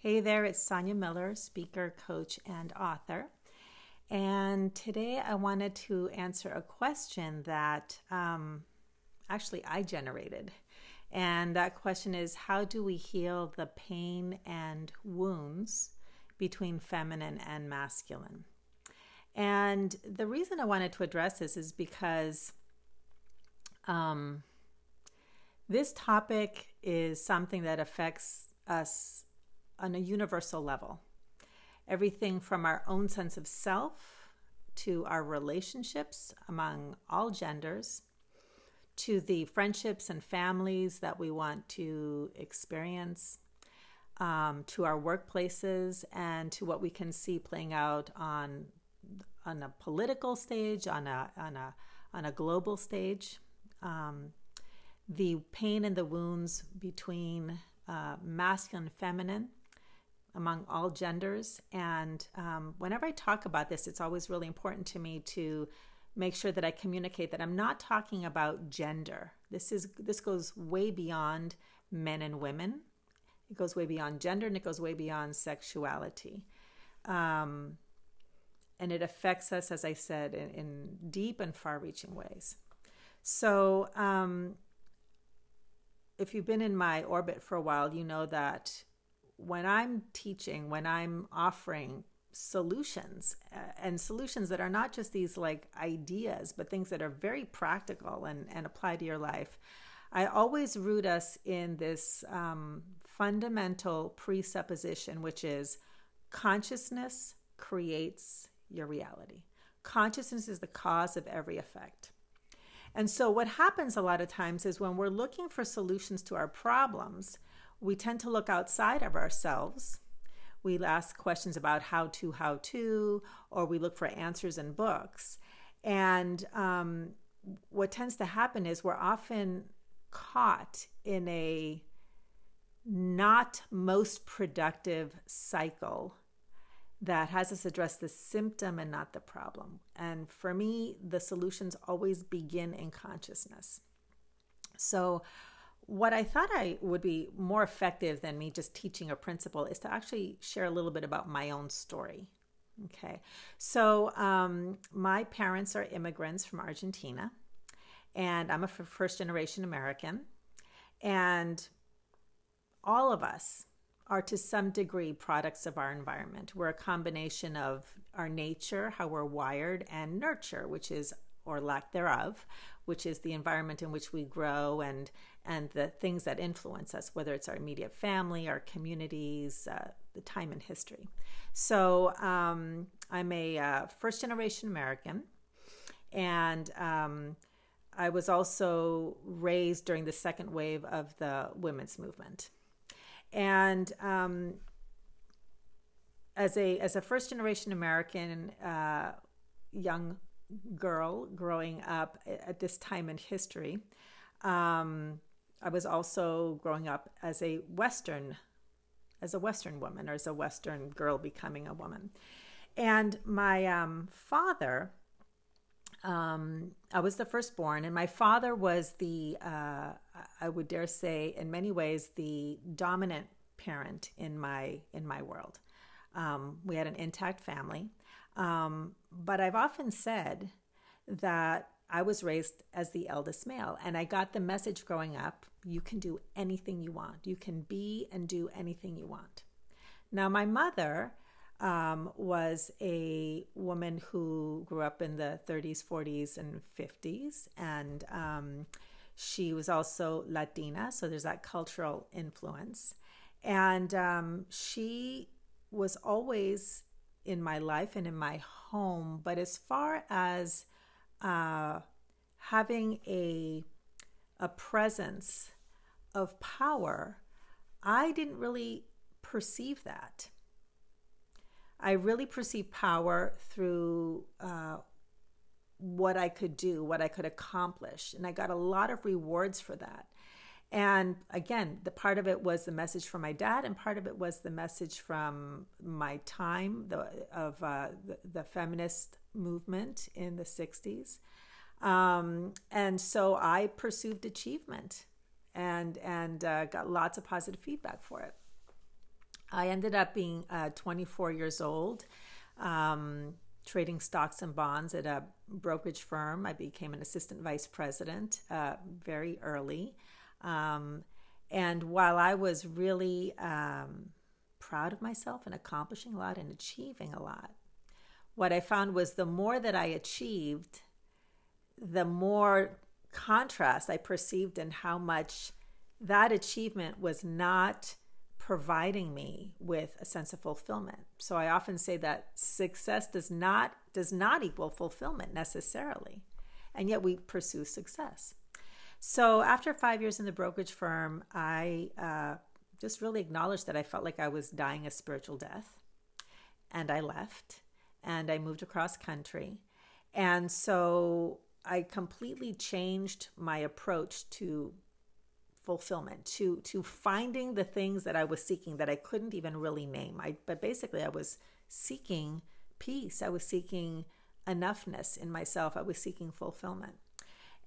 Hey there, it's Sonia Miller, speaker, coach, and author. And today I wanted to answer a question that um, actually I generated. And that question is How do we heal the pain and wounds between feminine and masculine? And the reason I wanted to address this is because um, this topic is something that affects us on a universal level. Everything from our own sense of self to our relationships among all genders to the friendships and families that we want to experience, um, to our workplaces, and to what we can see playing out on on a political stage, on a on a on a global stage. Um, the pain and the wounds between uh, masculine and feminine among all genders. And um, whenever I talk about this, it's always really important to me to make sure that I communicate that I'm not talking about gender. This is this goes way beyond men and women. It goes way beyond gender and it goes way beyond sexuality. Um, and it affects us, as I said, in, in deep and far reaching ways. So, um, if you've been in my orbit for a while, you know that when I'm teaching, when I'm offering solutions uh, and solutions that are not just these like ideas, but things that are very practical and, and apply to your life, I always root us in this um, fundamental presupposition, which is consciousness creates your reality. Consciousness is the cause of every effect. And so, what happens a lot of times is when we're looking for solutions to our problems, we tend to look outside of ourselves. We ask questions about how to, how to, or we look for answers in books. And um, what tends to happen is we're often caught in a not most productive cycle that has us address the symptom and not the problem. And for me, the solutions always begin in consciousness. So, what I thought I would be more effective than me just teaching a principle is to actually share a little bit about my own story. Okay, so um, my parents are immigrants from Argentina, and I'm a first generation American. And all of us are to some degree products of our environment. We're a combination of our nature, how we're wired, and nurture, which is or lack thereof, which is the environment in which we grow and and the things that influence us, whether it's our immediate family, our communities, uh, the time in history. So um, I'm a uh, first generation American, and um, I was also raised during the second wave of the women's movement, and um, as a as a first generation American uh, young girl growing up at this time in history. Um, I was also growing up as a Western, as a Western woman, or as a Western girl becoming a woman. And my um, father, um, I was the firstborn, and my father was the, uh, I would dare say, in many ways, the dominant parent in my in my world. Um, we had an intact family. Um, but I've often said that I was raised as the eldest male, and I got the message growing up you can do anything you want. You can be and do anything you want. Now, my mother um, was a woman who grew up in the 30s, 40s, and 50s, and um, she was also Latina, so there's that cultural influence. And um, she was always in my life and in my home. But as far as uh, having a a presence of power, I didn't really perceive that. I really perceived power through uh, what I could do, what I could accomplish, and I got a lot of rewards for that. And again, the part of it was the message from my dad, and part of it was the message from my time the, of uh, the, the, feminist movement in the 60s. Um, and so I pursued achievement and, and uh, got lots of positive feedback for it. I ended up being uh, 24 years old, um, trading stocks and bonds at a brokerage firm. I became an assistant vice president uh, very early. Um, and while I was really um, proud of myself and accomplishing a lot and achieving a lot, what I found was the more that I achieved, the more contrast I perceived in how much that achievement was not providing me with a sense of fulfillment. So I often say that success does not does not equal fulfillment necessarily. And yet we pursue success. So after 5 years in the brokerage firm, I uh, just really acknowledged that I felt like I was dying a spiritual death. And I left and I moved across country. And so I completely changed my approach to fulfillment, to to finding the things that I was seeking that I couldn't even really name. I but basically I was seeking peace. I was seeking enoughness in myself. I was seeking fulfillment.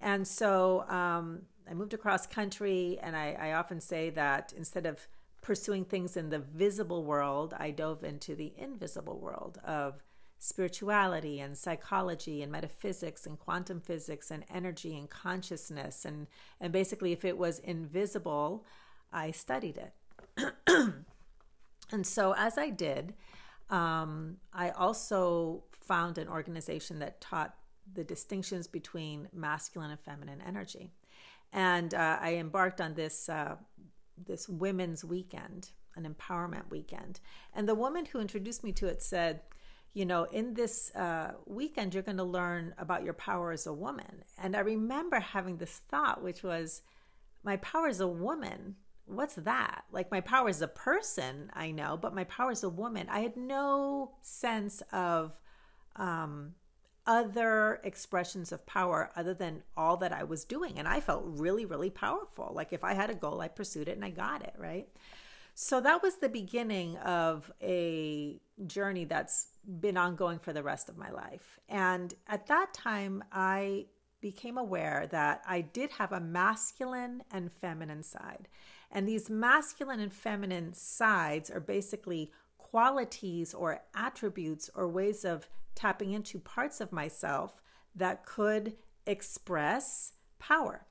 And so um, I moved across country, and I, I often say that instead of pursuing things in the visible world, I dove into the invisible world of spirituality and psychology and metaphysics and quantum physics and energy and consciousness. And and basically if it was invisible i studied it. And so as i did um, i also found an organization that taught the distinctions between masculine and feminine energy and uh, i embarked on this uh, this women's weekend an empowerment weekend and the woman who introduced me to it said you know, in this uh, weekend, you're going to learn about your power as a woman. And I remember having this thought, which was, my power as a woman, what's that? Like, my power as a person, I know, but my power as a woman, I had no sense of um, other expressions of power other than all that I was doing. And I felt really, really powerful. Like, if I had a goal, I pursued it and I got it, right? So that was the beginning of a journey that's been ongoing for the rest of my life. And at that time, I became aware that I did have a masculine and feminine side. And these masculine and feminine sides are basically qualities or attributes or ways of tapping into parts of myself that could express power.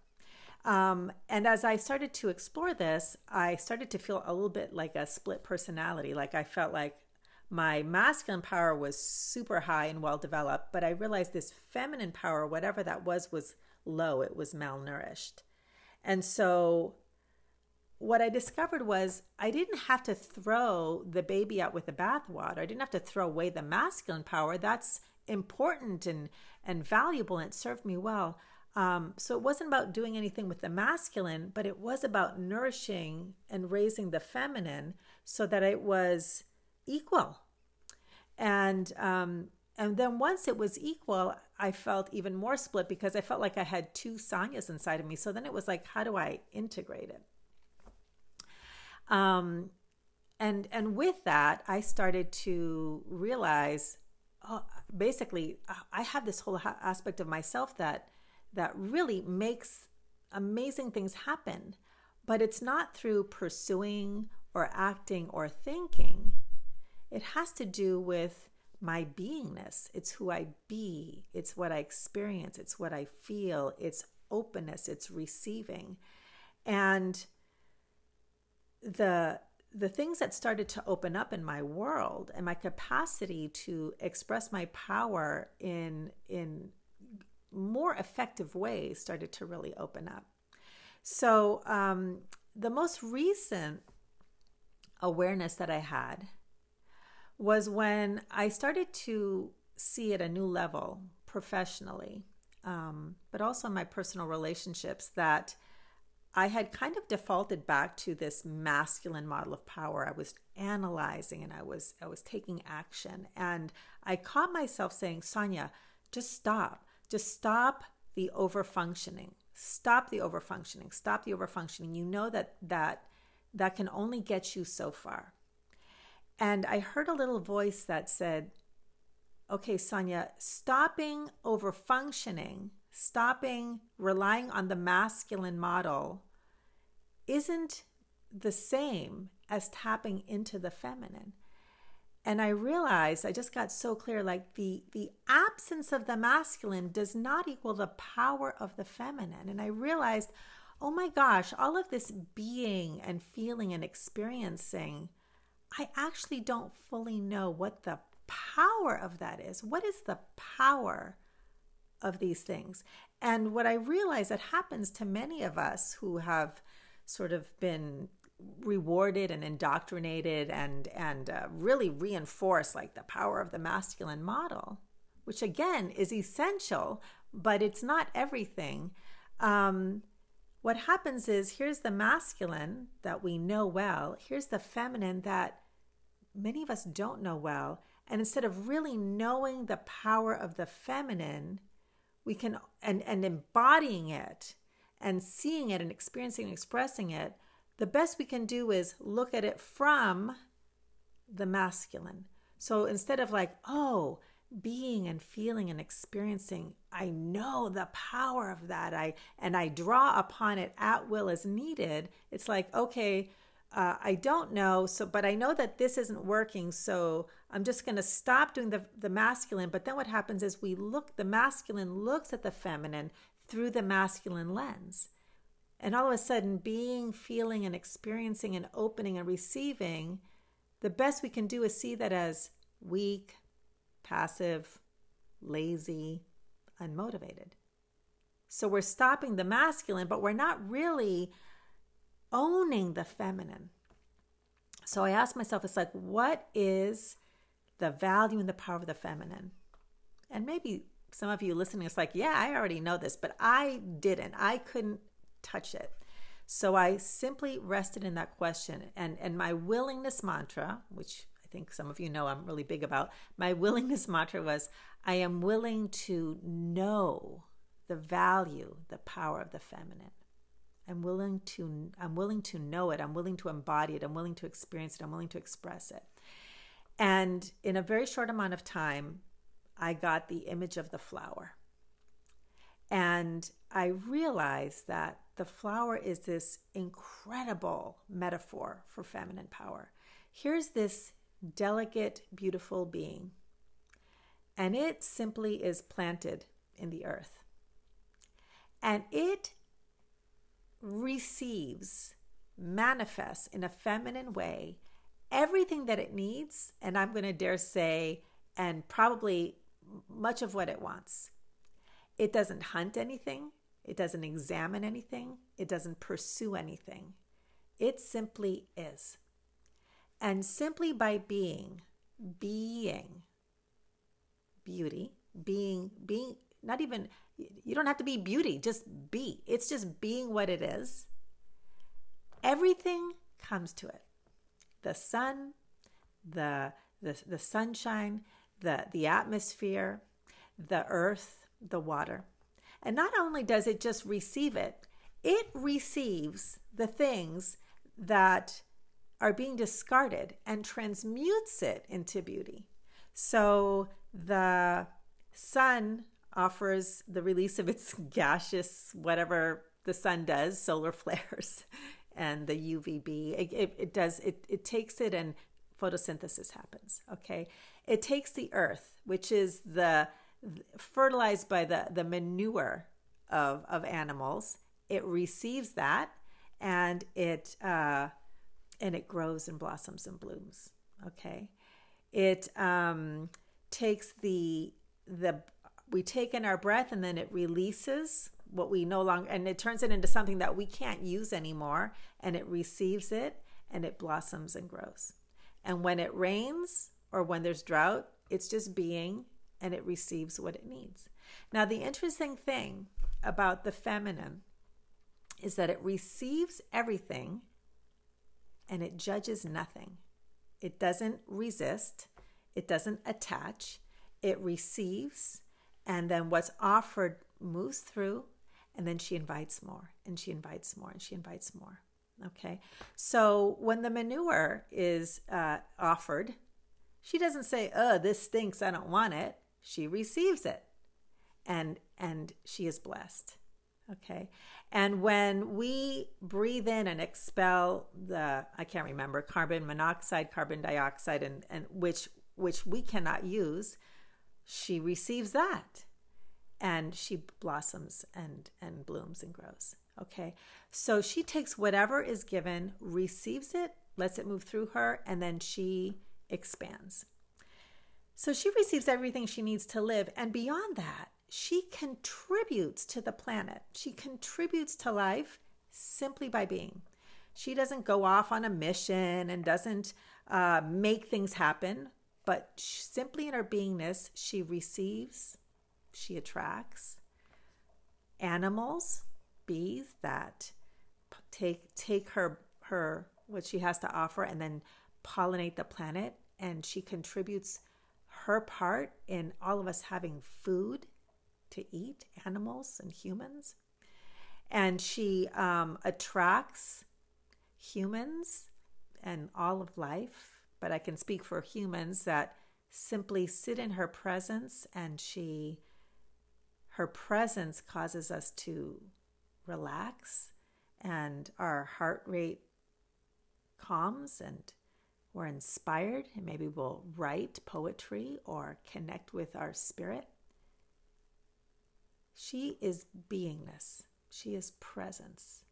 Um, and as I started to explore this, I started to feel a little bit like a split personality. Like I felt like my masculine power was super high and well developed, but I realized this feminine power, whatever that was, was low. It was malnourished. And so what I discovered was I didn't have to throw the baby out with the bathwater. I didn't have to throw away the masculine power. That's important and, and valuable and it served me well. Um, so it wasn't about doing anything with the masculine, but it was about nourishing and raising the feminine so that it was equal. And um, and then once it was equal, I felt even more split because I felt like I had two Sonias inside of me. So then it was like, how do I integrate it? Um, and and with that, I started to realize, oh, basically, I have this whole aspect of myself that that really makes amazing things happen. But it's not through pursuing or acting or thinking. It has to do with my beingness. It's who I be, it's what I experience, it's what I feel, it's openness, it's receiving. And the the things that started to open up in my world and my capacity to express my power in in more effective ways started to really open up. So, um, the most recent awareness that I had was when I started to see at a new level professionally, um, but also in my personal relationships, that I had kind of defaulted back to this masculine model of power. I was analyzing and I was I was taking action, and I caught myself saying, "Sonia, just stop. Just stop the overfunctioning. Stop the overfunctioning. Stop the overfunctioning. You know that that that can only get you so far. And I heard a little voice that said, "Okay, Sonia, stopping overfunctioning, stopping relying on the masculine model isn't the same as tapping into the feminine. And I realized I just got so clear like the the absence of the masculine does not equal the power of the feminine. And I realized, oh my gosh, all of this being and feeling and experiencing, I actually don't fully know what the power of that is. What is the power of these things? And what I realize that happens to many of us who have sort of been rewarded and indoctrinated and and uh, really reinforce like the power of the masculine model which again is essential but it's not everything. Um, what happens is here's the masculine that we know well. Here's the feminine that many of us don't know well. And instead of really knowing the power of the feminine we can and and embodying it and seeing it and experiencing and expressing it the best we can do is look at it from the masculine. So instead of like, oh, being and feeling and experiencing, I know the power of that. I and I draw upon it at will as needed. It's like, okay, uh, I don't know, so but I know that this isn't working, so I'm just going to stop doing the the masculine. But then what happens is we look, the masculine looks at the feminine through the masculine lens. And all of a sudden, being, feeling, and experiencing, and opening and receiving, the best we can do is see that as weak, passive, lazy, unmotivated. So we're stopping the masculine, but we're not really owning the feminine. So I asked myself, it's like, what is the value and the power of the feminine? And maybe some of you listening it's like, yeah, I already know this, but I didn't. I couldn't touch it. So I simply rested in that question and and my willingness mantra, which I think some of you know I'm really big about, my willingness mantra was I am willing to know the value, the power of the feminine. I'm willing to I'm willing to know it. I'm willing to embody it. I'm willing to experience it. I'm willing to express it. And in a very short amount of time, I got the image of the flower. And I realized that the flower is this incredible metaphor for feminine power. Here's this delicate, beautiful being, and it simply is planted in the earth. And it receives, manifests in a feminine way everything that it needs, and I'm going to dare say, and probably much of what it wants. It doesn't hunt anything. It doesn't examine anything, it doesn't pursue anything. It simply is. And simply by being, being beauty, being, being, not even, you don't have to be beauty, just be. It's just being what it is. Everything comes to it. The sun, the, the, the sunshine, the, the atmosphere, the earth, the water. And not only does it just receive it, it receives the things that are being discarded and transmutes it into beauty. So the sun offers the release of its gaseous, whatever the sun does, solar flares and the UVB. It, it, it does, it, it takes it and photosynthesis happens. Okay. It takes the earth, which is the fertilized by the, the manure of, of animals. It receives that and it uh, and it grows and blossoms and blooms. Okay, it um, takes the the we take in our breath and then it releases what we no longer and it turns it into something that we can't use anymore and it receives it and it blossoms and grows. And when it rains or when there's drought, it's just being and it receives what it needs. Now, the interesting thing about the feminine is that it receives everything and it judges nothing. It doesn't resist, it doesn't attach, it receives, and then what's offered moves through, and then she invites more, and she invites more, and she invites more. Okay, so when the manure is uh, offered, she doesn't say, "Oh, this stinks. I don't want it." she receives it and and she is blessed Okay. And when we breathe in and expel the, I can't remember, carbon monoxide, carbon dioxide, and, and which which we cannot use, she receives that and she blossoms and, and blooms and grows. Okay. So she takes whatever is given, receives it, lets it move through her, and then she expands. So she receives everything she needs to live. And beyond that, she contributes to the planet. She contributes to life simply by being. She doesn't go off on a mission and doesn't uh, make things happen, but simply in her beingness, she receives, she attracts animals, bees that take take her her what she has to offer and then pollinate the planet and she contributes her part in all of us having food to eat, animals and humans. And she um, attracts humans and all of life, but I can speak for humans that simply sit in her presence and she her presence causes us to relax and our heart rate calms and we're inspired and maybe we'll write poetry or connect with our spirit. She is beingness, she is presence.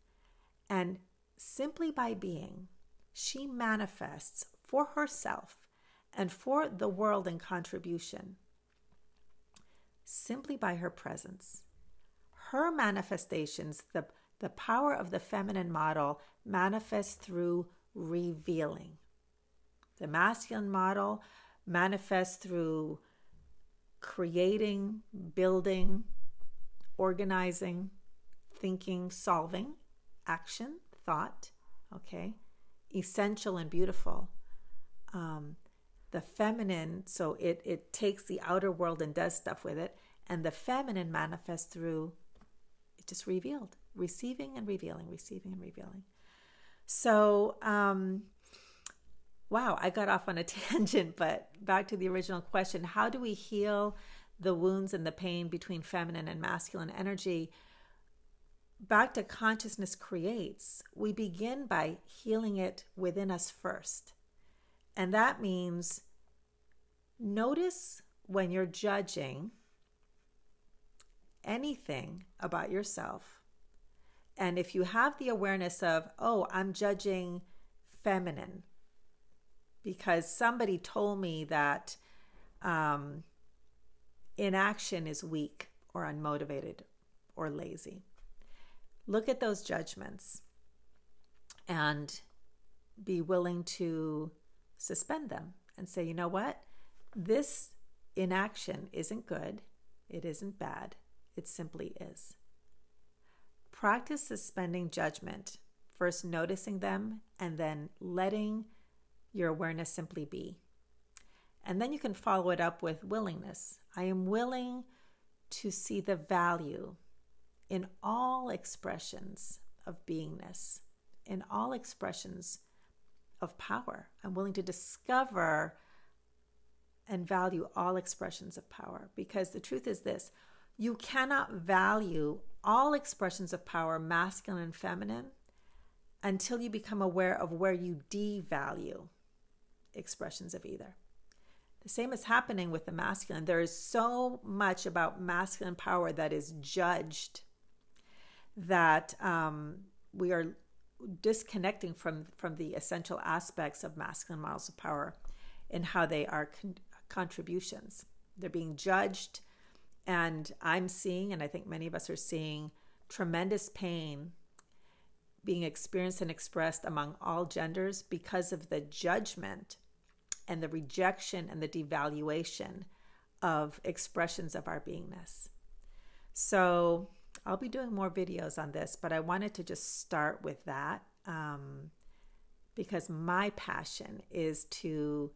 And simply by being, she manifests for herself and for the world in contribution simply by her presence. Her manifestations, the, the power of the feminine model, manifests through revealing. The masculine model manifests through creating, building, organizing, thinking, solving, action, thought, okay? Essential and beautiful. Um, the feminine, so it, it takes the outer world and does stuff with it, and the feminine manifests through it just revealed, receiving and revealing, receiving and revealing. So, um, wow, I got off on a tangent, but back to the original question how do we heal the wounds and the pain between feminine and masculine energy? Back to consciousness creates, we begin by healing it within us first. And that means notice when you're judging anything about yourself. And if you have the awareness of, oh, I'm judging feminine, because somebody told me that um, inaction is weak or unmotivated or lazy. Look at those judgments and be willing to suspend them and say, you know what? This inaction isn't good. It isn't bad. It simply is. Practice suspending judgment, first noticing them and then letting your awareness simply be. And then you can follow it up with willingness. I am willing to see the value in all expressions of beingness, in all expressions of power. I'm willing to discover and value all expressions of power because the truth is this you cannot value all expressions of power, masculine and feminine, until you become aware of where you devalue expressions of either. The same is happening with the masculine. There is so much about masculine power that is judged that um, we are disconnecting from from the essential aspects of masculine models of power and how they are con- contributions. They're being judged, and I'm seeing, and I think many of us are seeing, tremendous pain being experienced and expressed among all genders because of the judgment and the rejection and the devaluation of expressions of our beingness. So, I'll be doing more videos on this, but I wanted to just start with that um, because my passion is to,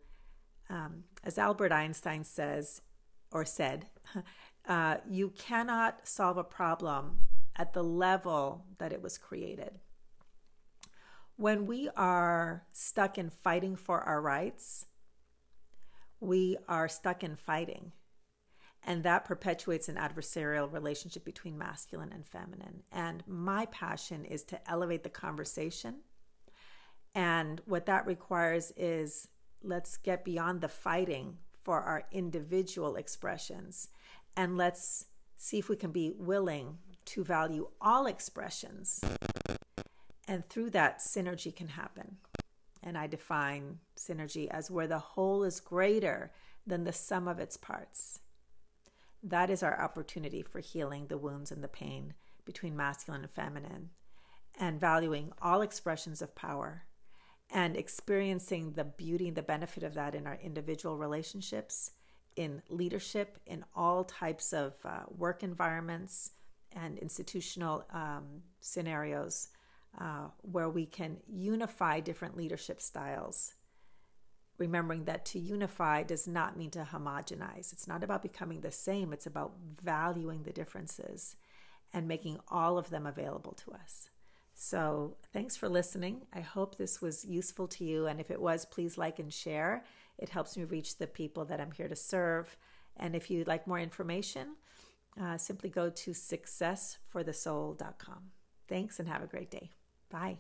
um, as Albert Einstein says or said, uh, you cannot solve a problem at the level that it was created. When we are stuck in fighting for our rights, we are stuck in fighting. And that perpetuates an adversarial relationship between masculine and feminine. And my passion is to elevate the conversation. And what that requires is let's get beyond the fighting for our individual expressions and let's see if we can be willing to value all expressions. And through that, synergy can happen. And I define synergy as where the whole is greater than the sum of its parts. That is our opportunity for healing the wounds and the pain between masculine and feminine, and valuing all expressions of power and experiencing the beauty and the benefit of that in our individual relationships, in leadership, in all types of uh, work environments and institutional um, scenarios uh, where we can unify different leadership styles remembering that to unify does not mean to homogenize. It's not about becoming the same, it's about valuing the differences and making all of them available to us. So, thanks for listening. I hope this was useful to you. And if it was, please like and share. It helps me reach the people that I'm here to serve. And if you'd like more information, uh, simply go to successforthesoul.com. Thanks and have a great day. Bye.